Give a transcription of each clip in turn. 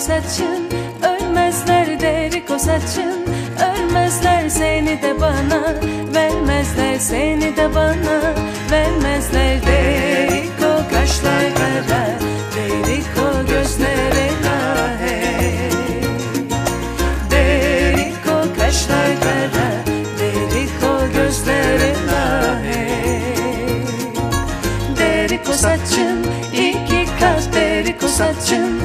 Riko saçın Ölmezler de Riko saçın Ölmezler seni de bana Vermezler seni de bana. Vermezler de Riko kaşlar kara De Riko gözlere kahe De Riko kaşlar kara De Riko gözlere kahe De Riko saçın iki kat De Riko saçın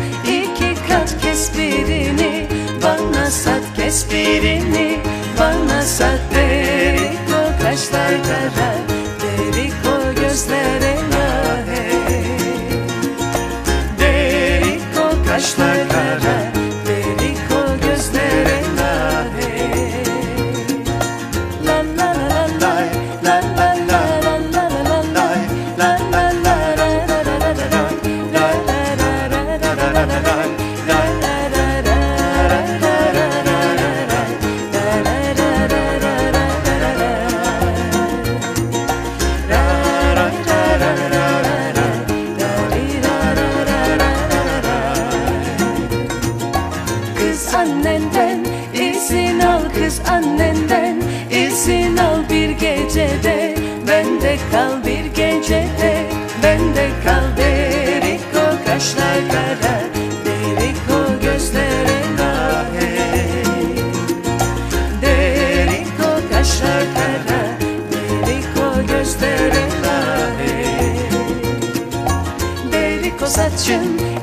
Kız annenden izin al kız annenden izin al bir gecede Bende kal bir gecede Bende kal derik o kaşlar kara Derik o gözlere lahe Derik o kaşlar kara saçın